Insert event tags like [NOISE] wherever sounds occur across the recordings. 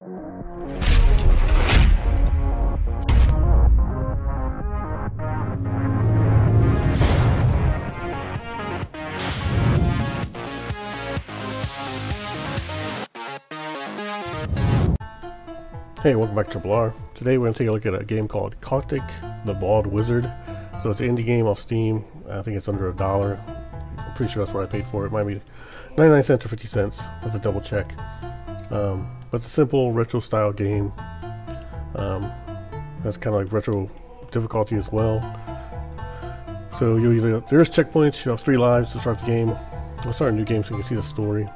Hey, welcome back to Blar. Today we're going to take a look at a game called Kautic, the Bald Wizard. So it's an indie game off Steam. I think it's under a dollar. I'm pretty sure that's what I paid for it. It might be 99 cents or 50 cents. I have to double check. Um, but it's a simple retro style game. Um, that's kind of like retro difficulty as well. So you either there's checkpoints. You have three lives to start the game. We'll start a new game so you can see the story.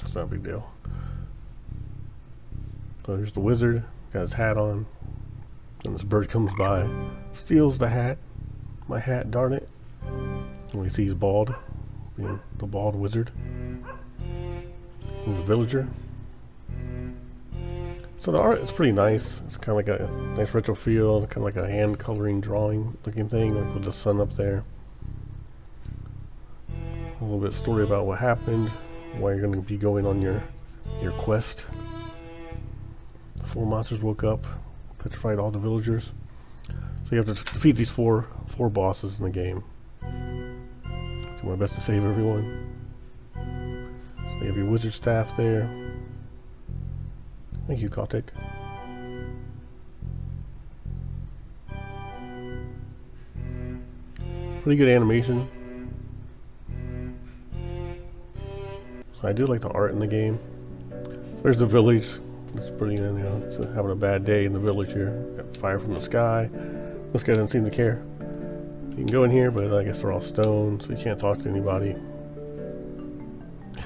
It's not a big deal. So here's the wizard, got his hat on, and this bird comes by, steals the hat, my hat, darn it. And we see he's bald, being the bald wizard. He's a villager. So the art is pretty nice. It's kind of like a nice retro feel, kind of like a hand coloring drawing looking thing, like with the sun up there. A little bit story about what happened, why you're going to be going on your your quest. Four monsters woke up, petrified all the villagers. So you have to defeat these four four bosses in the game. Do my best to save everyone. So you have your wizard staff there. Thank you, Kautic. Pretty good animation. So I do like the art in the game. So there's the village. It's pretty, you know, it's having a bad day in the village here. Got fire from the sky. This guy doesn't seem to care. You can go in here, but I guess they're all stone, so you can't talk to anybody.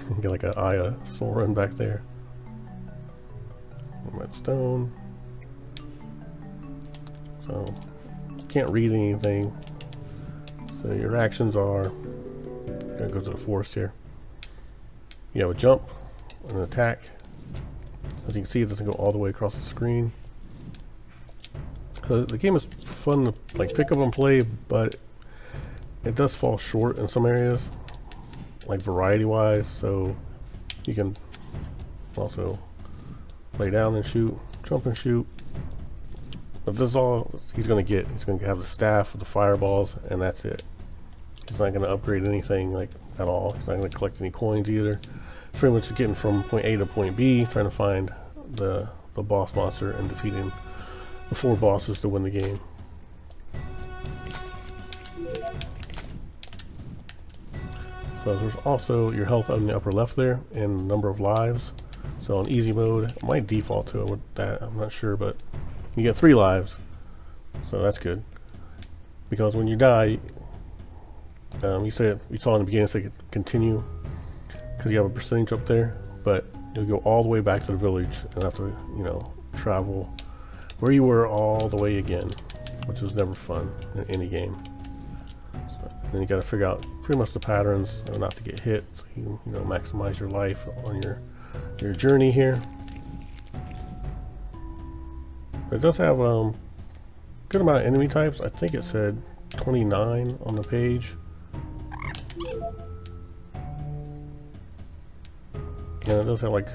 [LAUGHS] Get like an eye of Sauron back there. Red stone. So, can't read anything. So your actions are, gonna go to the forest here. You have a jump, an attack, as you can see, it doesn't go all the way across the screen. So the game is fun to like pick up and play, but it does fall short in some areas, like variety-wise. So you can also lay down and shoot, jump and shoot. But this is all he's going to get. He's going to have the staff, the fireballs, and that's it. He's not going to upgrade anything like at all. He's not to collect any coins either pretty much getting from point A to point B, trying to find the, the boss monster and defeating the four bosses to win the game. There's also your health on the upper left there and number of lives. So on easy mode, it might default to it with that, I'm not sure, but you get three lives. So that's good. Because when you die, um, you said you saw in the beginning, say continue because you have a percentage up there, but you'll go all the way back to the village and have to, you know, travel where you were all the way again, which is never fun in any game. Then you got to figure out pretty much the patterns, not to get hit, so you, you know, maximize your life on your your journey here. It does have um, good amount of enemy types. I think it said 29 on the page. Yeah, it does have like,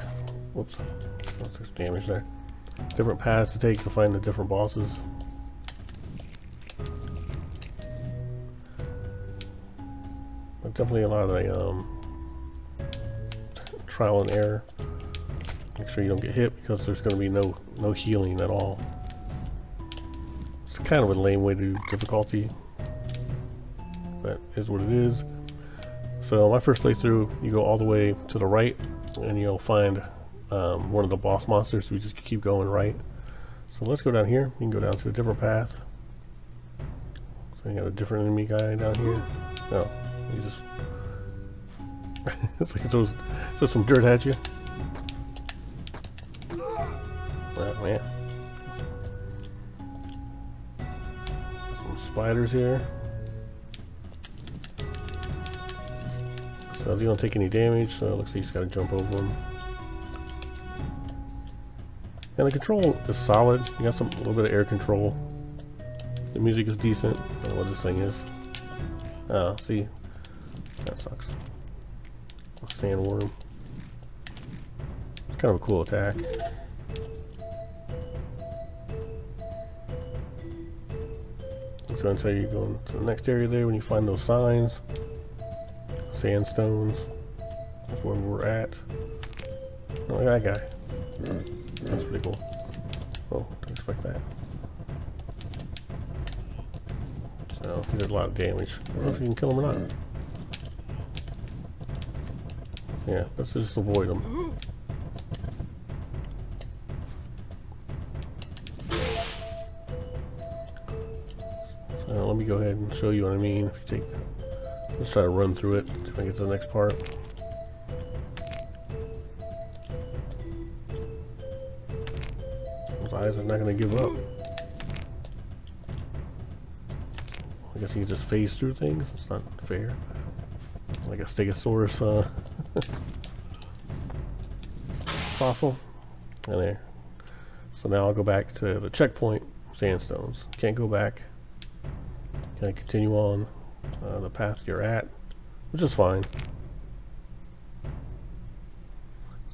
whoops, that's damage there. Different paths to take to find the different bosses. Definitely a lot of um, trial and error. Make sure you don't get hit because there's going to be no no healing at all. It's kind of a lame way to difficulty, but is what it is. So my first playthrough, you go all the way to the right and you'll find um, one of the boss monsters. We just keep going right. So let's go down here. You can go down to a different path. So you got a different enemy guy down here. No, he just it's [LAUGHS] like those throw some dirt at you. Oh man. Some spiders here. So you don't take any damage, so it looks like you just gotta jump over them. And the control is solid. You got some a little bit of air control. The music is decent. I don't know what this thing is. Oh, see? That sucks. Sandworm. It's Kind of a cool attack. So until you go to the next area there when you find those signs, sandstones, that's where we're at. Oh, that guy. That's pretty cool. Oh, didn't expect that. So he did a lot of damage. I don't know if you can kill him or not. Yeah, let's just avoid them. So let me go ahead and show you what I mean. If you take, let's try to run through it until I get to the next part. Those eyes are not going to give up. I guess he can just phase through things. It's not fair. Like a Stegosaurus uh, fossil. And there. So now I'll go back to the checkpoint sandstones. Can't go back. Can I continue on uh, the path you're at, which is fine.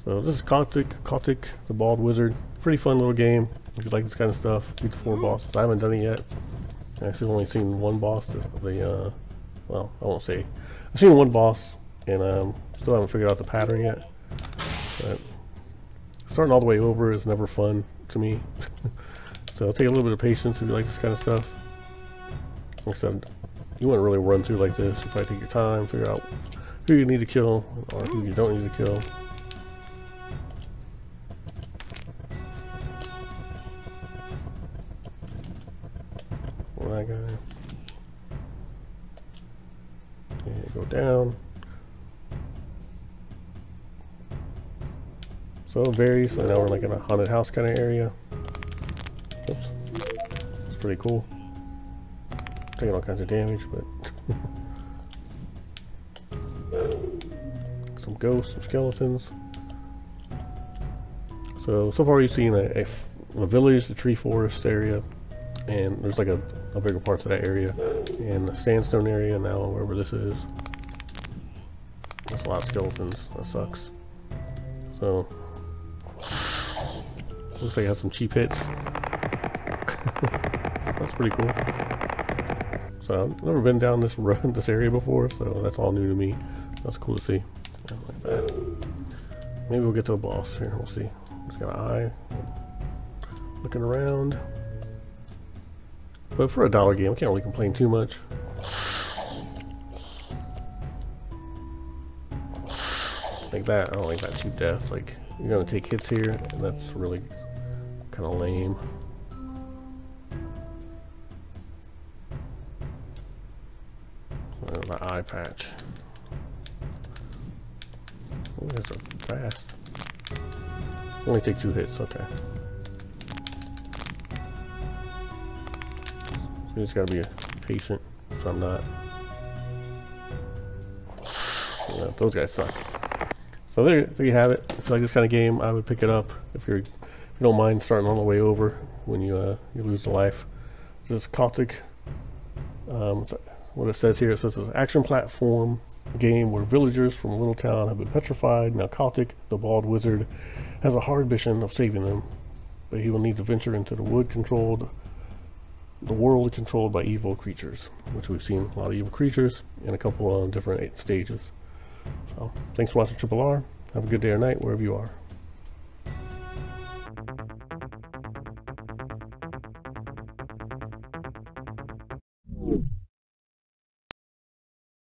So this is Caustic, Caustic, the Bald Wizard. Pretty fun little game. If you like this kind of stuff, beat the four bosses. I haven't done it yet. I've actually only seen one boss. The, the uh, well, I won't say. I've seen one boss, and um, still haven't figured out the pattern yet. But starting all the way over is never fun to me. [LAUGHS] so take a little bit of patience if you like this kind of stuff. Said, you wouldn't really run through like this. You probably take your time, figure out who you need to kill or who you don't need to kill. Well, that guy. Go down. So it varies. So now we're like in a haunted house kind of area. Oops. It's pretty cool. Taking all kinds of damage, but [LAUGHS] some ghosts, some skeletons. So so far we've seen a, a, a village, the tree forest area, and there's like a, a bigger part to that area, and the sandstone area now wherever this is. There's a lot of skeletons. That sucks. So looks like it has some cheap hits. [LAUGHS] That's pretty cool. So I've never been down this road, [LAUGHS] this area before, so that's all new to me. That's cool to see. Like that. Maybe we'll get to a boss here. We'll see. It's got an eye. Looking around. But for a dollar game, I can't really complain too much. Like that, I don't like that cheap death. Like, you're gonna take hits here, and that's really kind of lame. Uh, my eye patch. Oh, that's a fast. Only take two hits, okay. So you just gotta be patient, which I'm not. Yeah, those guys suck. So there, there you have it. If you like this kind of game, I would pick it up. If you're, you don't mind starting on the way over when you uh, you lose a life. This is Caustic. Um, what it says here, it says it's an action platform game where villagers from a little town have been petrified. Now Caustic, the bald wizard, has a hard mission of saving them, but he will need to venture into the wood controlled the world controlled by evil creatures, which we've seen a lot of evil creatures in a couple of different stages. So, thanks for watching Triple R. Have a good day or night wherever you are.